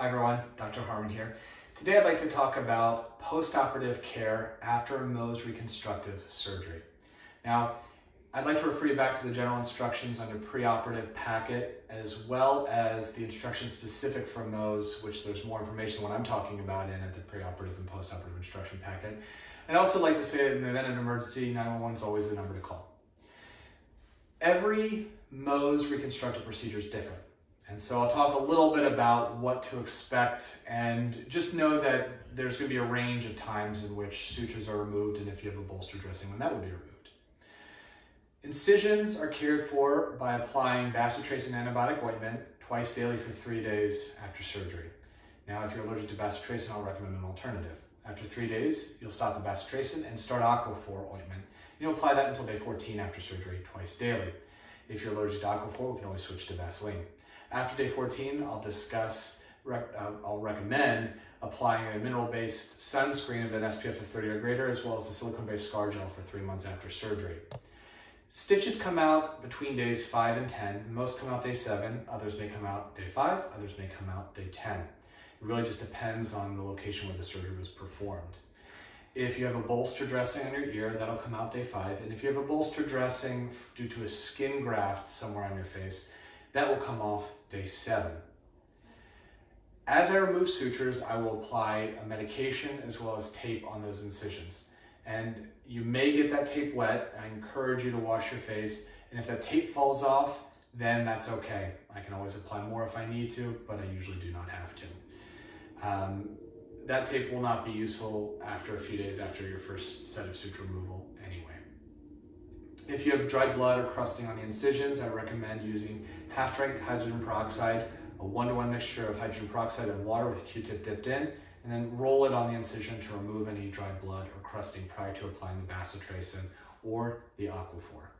Hi everyone, Dr. Harmon here. Today I'd like to talk about postoperative care after Mohs reconstructive surgery. Now, I'd like to refer you back to the general instructions on your preoperative packet, as well as the instructions specific for Mohs, which there's more information what I'm talking about in at the preoperative and postoperative instruction packet. And I'd also like to say that in the event of an emergency, 911 is always the number to call. Every Mohs reconstructive procedure is different. And so I'll talk a little bit about what to expect and just know that there's going to be a range of times in which sutures are removed and if you have a bolster dressing, when that would be removed. Incisions are cared for by applying bacitracin antibiotic ointment twice daily for three days after surgery. Now, if you're allergic to bacitracin, I'll recommend an alternative. After three days, you'll stop the bacitracin and start Aquaphor ointment. You'll apply that until day 14 after surgery, twice daily. If you're allergic to Aquaphor, we can always switch to Vaseline. After day 14, I'll discuss, uh, I'll recommend applying a mineral-based sunscreen of an SPF of 30 or greater, as well as a silicone-based scar gel for three months after surgery. Stitches come out between days 5 and 10. Most come out day 7, others may come out day 5, others may come out day 10. It really just depends on the location where the surgery was performed. If you have a bolster dressing on your ear, that'll come out day 5. And if you have a bolster dressing due to a skin graft somewhere on your face, that will come off day seven. As I remove sutures, I will apply a medication as well as tape on those incisions. And you may get that tape wet. I encourage you to wash your face. And if that tape falls off, then that's okay. I can always apply more if I need to, but I usually do not have to. Um, that tape will not be useful after a few days after your first set of suture removal anyway. If you have dry blood or crusting on the incisions, I recommend using half strength hydrogen peroxide, a one-to-one -one mixture of hydrogen peroxide and water with a Q-tip dipped in, and then roll it on the incision to remove any dry blood or crusting prior to applying the bacitracin or the aquaphor.